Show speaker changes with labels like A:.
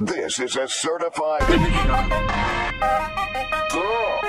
A: This is a certified.
B: Cool.